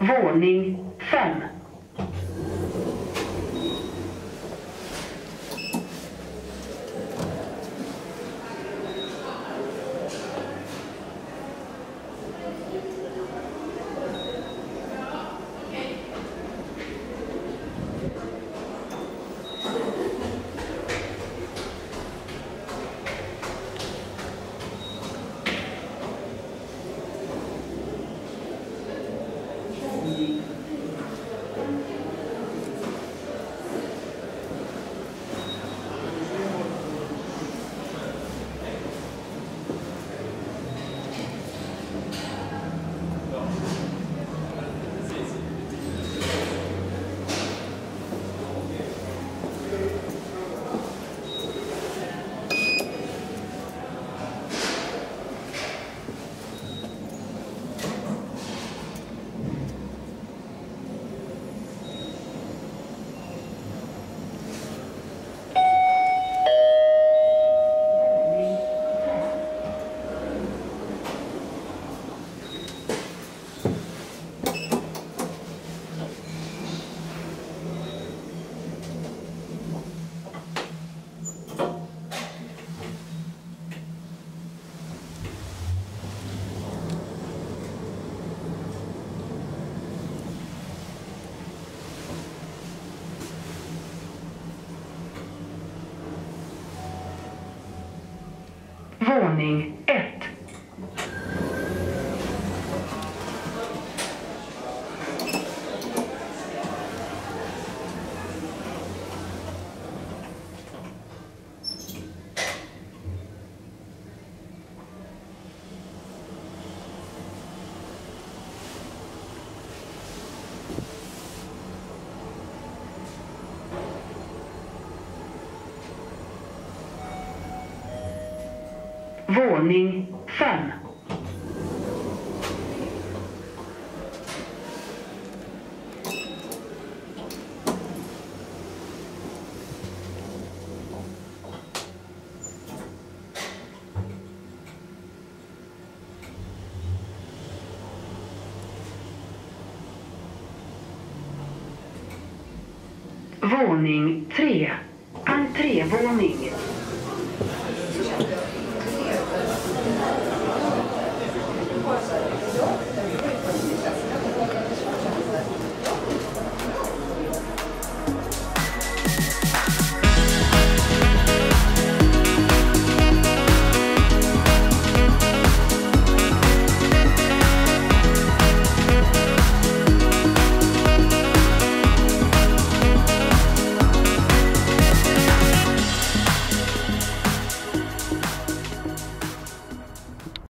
Våning 5. Våning 1. Våning 5. Våning 3. Entrévåning.